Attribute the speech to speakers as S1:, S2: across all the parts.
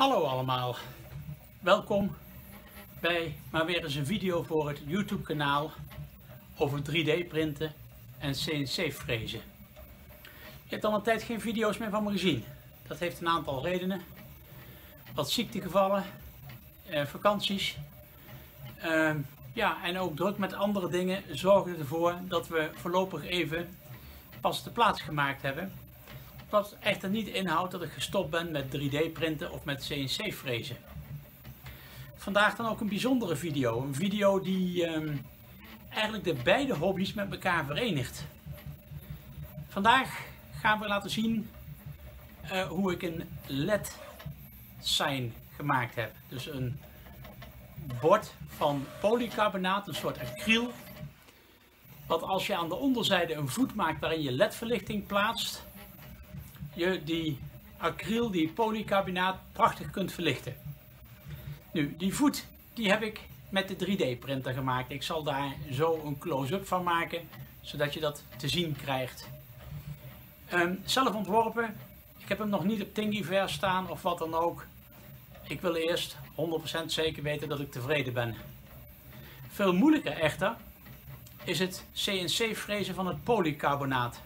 S1: Hallo allemaal, welkom bij maar weer eens een video voor het YouTube kanaal over 3D printen en CNC frezen. Je hebt al een tijd geen video's meer van me gezien. Dat heeft een aantal redenen. Wat ziektegevallen, eh, vakanties, uh, ja, en ook druk met andere dingen zorgen ervoor dat we voorlopig even pas de plaats gemaakt hebben wat echter niet inhoudt dat ik gestopt ben met 3D printen of met CNC frezen. Vandaag dan ook een bijzondere video. Een video die ehm, eigenlijk de beide hobby's met elkaar verenigt. Vandaag gaan we laten zien uh, hoe ik een LED sign gemaakt heb. Dus een bord van polycarbonaat, een soort acryl. Wat als je aan de onderzijde een voet maakt waarin je LED-verlichting plaatst, je die acryl, die polycarbonaat, prachtig kunt verlichten. Nu, die voet die heb ik met de 3D printer gemaakt. Ik zal daar zo een close-up van maken, zodat je dat te zien krijgt. Um, zelf ontworpen. Ik heb hem nog niet op Thingiverse staan of wat dan ook. Ik wil eerst 100% zeker weten dat ik tevreden ben. Veel moeilijker echter is het CNC-frezen van het polycarbonaat.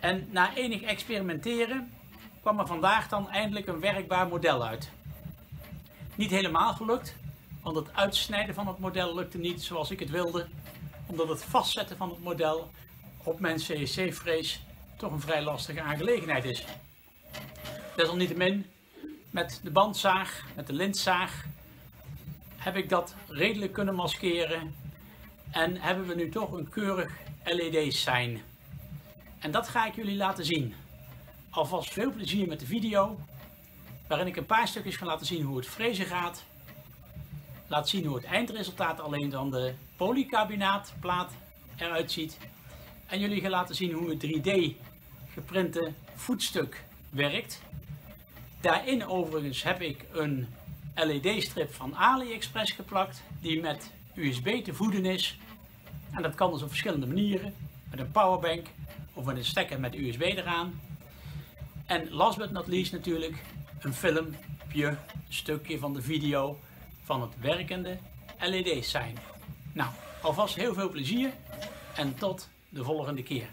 S1: En na enig experimenteren kwam er vandaag dan eindelijk een werkbaar model uit. Niet helemaal gelukt, want het uitsnijden van het model lukte niet zoals ik het wilde, omdat het vastzetten van het model op mijn CEC-frees toch een vrij lastige aangelegenheid is. Desalniettemin, met de bandzaag, met de lintzaag, heb ik dat redelijk kunnen maskeren en hebben we nu toch een keurig LED-sign. En dat ga ik jullie laten zien. Alvast veel plezier met de video, waarin ik een paar stukjes ga laten zien hoe het frezen gaat. Laat zien hoe het eindresultaat alleen dan de polycarbonaatplaat eruit ziet. En jullie gaan laten zien hoe het 3D geprinte voetstuk werkt. Daarin overigens heb ik een LED-strip van AliExpress geplakt, die met USB te voeden is. En dat kan dus op verschillende manieren. Met een powerbank, of een stekker met USB eraan. En last but not least natuurlijk een filmpje, een stukje van de video van het werkende LED-sign. Nou, alvast heel veel plezier en tot de volgende keer.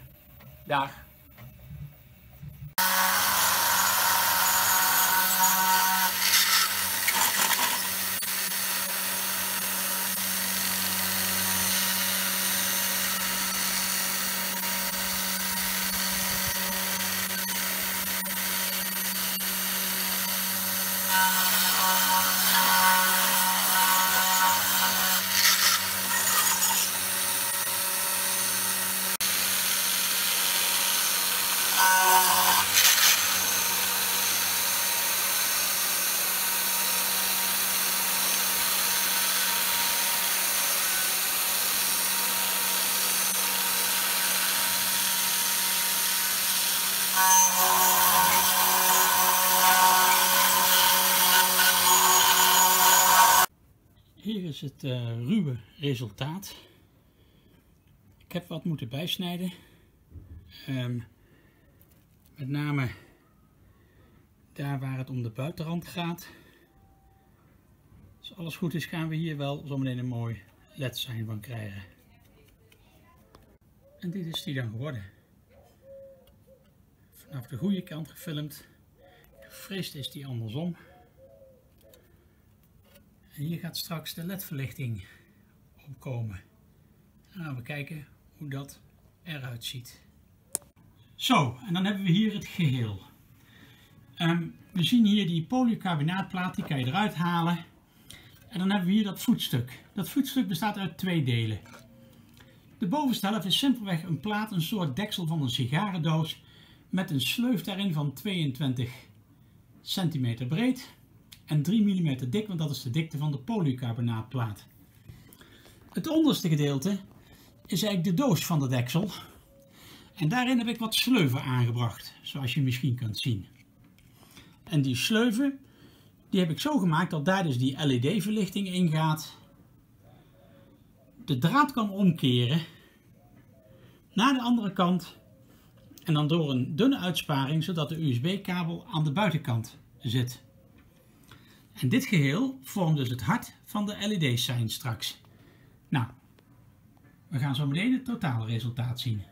S1: Dag! Thank. Hier is het uh, ruwe resultaat. Ik heb wat moeten bijsnijden. Um, met name daar waar het om de buitenrand gaat. Als alles goed is gaan we hier wel zometeen een mooi led zijn van krijgen. En dit is die dan geworden. Vanaf de goede kant gefilmd. Gefreesd is die andersom. En hier gaat straks de ledverlichting opkomen. Gaan we kijken hoe dat eruit ziet. Zo, en dan hebben we hier het geheel. Um, we zien hier die polycarbonaatplaat, die kan je eruit halen. En dan hebben we hier dat voetstuk. Dat voetstuk bestaat uit twee delen. De bovenste helft is simpelweg een plaat, een soort deksel van een sigarendoos met een sleuf daarin van 22 centimeter breed en 3 mm dik, want dat is de dikte van de polycarbonaatplaat. Het onderste gedeelte is eigenlijk de doos van de deksel. En daarin heb ik wat sleuven aangebracht, zoals je misschien kunt zien. En die sleuven, die heb ik zo gemaakt dat daar dus die LED-verlichting in gaat. De draad kan omkeren naar de andere kant en dan door een dunne uitsparing, zodat de USB-kabel aan de buitenkant zit. En dit geheel vormt dus het hart van de LED-sign straks. Nou, we gaan zo meteen het totale resultaat zien.